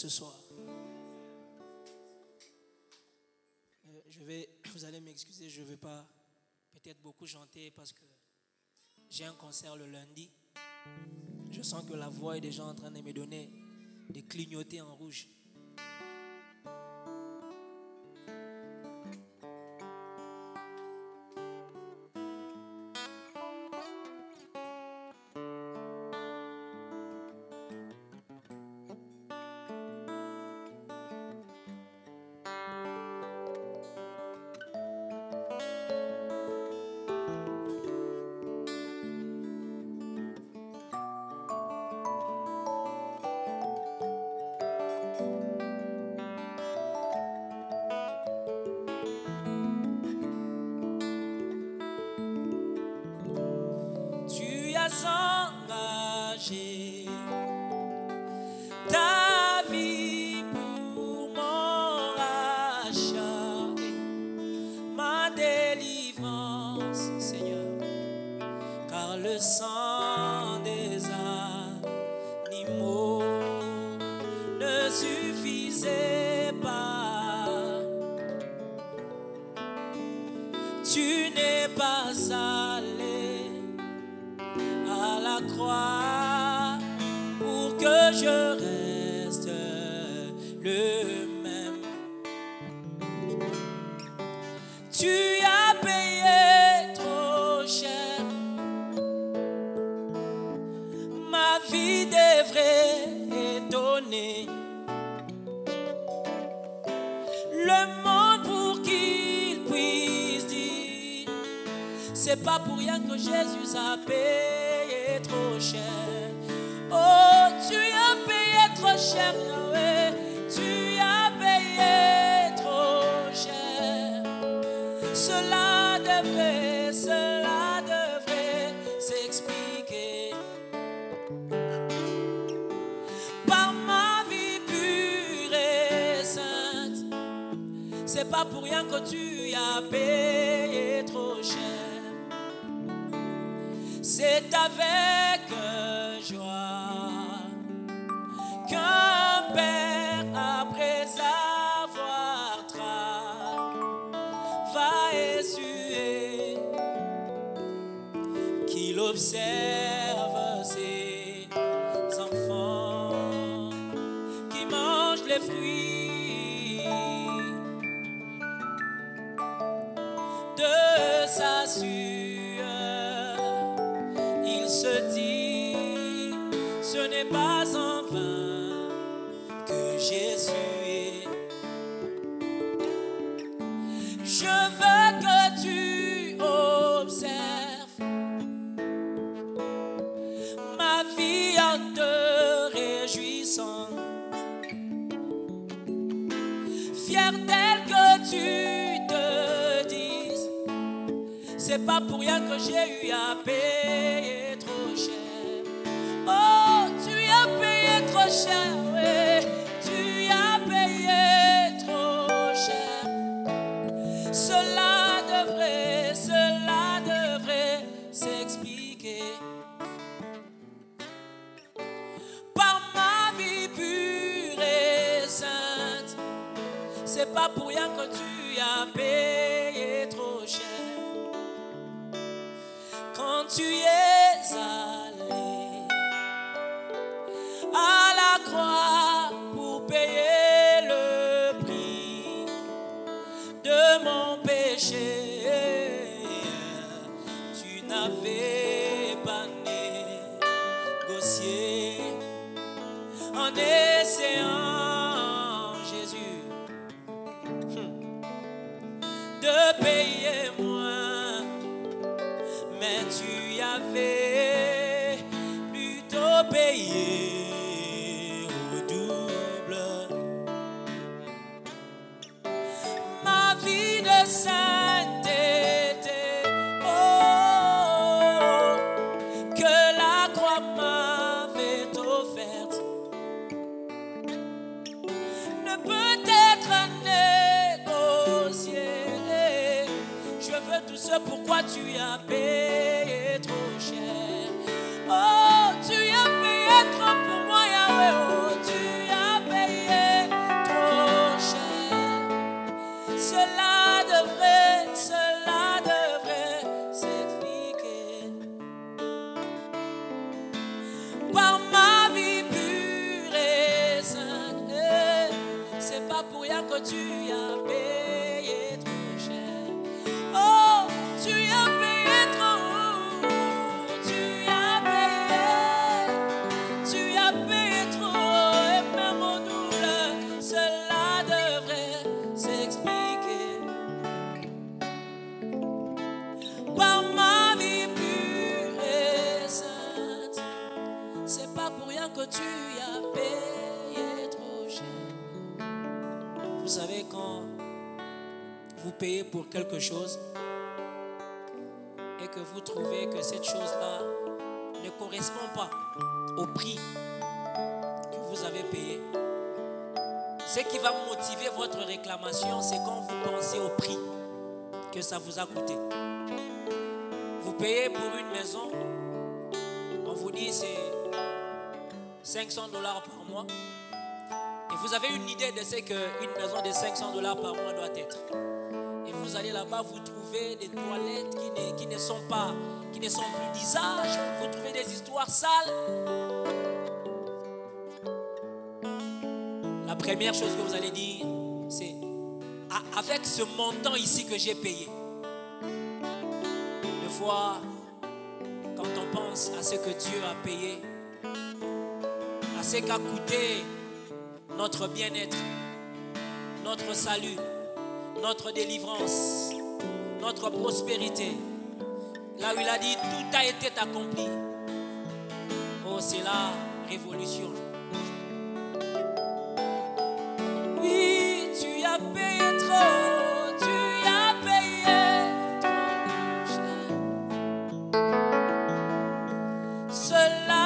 ce soir. Euh, Je vais, vous allez m'excuser, je ne vais pas peut-être beaucoup chanter parce que j'ai un concert le lundi. Je sens que la voix est déjà en train de me donner des clignotés en rouge. Ta vie pour mon ma délivrance, Seigneur, car le sang des animaux ne suffisait pas. Tu n'es pas à croix pour que je reste le même. Tu as payé trop cher. Ma vie devrait étonner. Le monde pour qu'il puisse dire c'est pas pour rien que Jésus a payé trop cher. Oh, tu as payé trop cher, Yahweh. Tu as payé trop cher. Cela devrait, cela devrait s'expliquer. Par ma vie pure et sainte. C'est pas pour rien que tu as payé trop cher. C'est avec Ce n'est pas en vain que Jésus est. Je veux que tu observes ma vie en te réjouissant. Fier d'elle que tu te dises, c'est pas pour rien que j'ai eu à payer c'est pas pour rien que tu as payé trop cher. Quand tu es au double. ma vie de sainteté. Oh, que la croix m'avait offerte ne peut être négocié. Je veux tout ce pourquoi tu as payé pour rien que tu as payé trop cher. Oh, tu as payé trop. Tu as payé. Tu as payé trop. Et même en douleur, cela devrait s'expliquer. Par ma vie pure et sainte. C'est pas pour rien que tu as payé vous payez pour quelque chose et que vous trouvez que cette chose-là ne correspond pas au prix que vous avez payé, ce qui va motiver votre réclamation, c'est quand vous pensez au prix que ça vous a coûté. Vous payez pour une maison, on vous dit c'est 500 dollars par mois. Et vous avez une idée de ce qu'une maison de 500 dollars par mois doit être. Vous allez là-bas, vous trouvez des toilettes qui ne, qui ne sont pas, qui ne sont plus d'usage. Vous trouvez des histoires sales. La première chose que vous allez dire, c'est "Ah, avec ce montant ici que j'ai payé. Des fois, quand on pense à ce que Dieu a payé, à ce qu'a coûté notre bien-être, notre salut, notre délivrance, notre prospérité. Là où il a dit, tout a été accompli. Oh, c'est la révolution. Oui, tu as payé trop. cela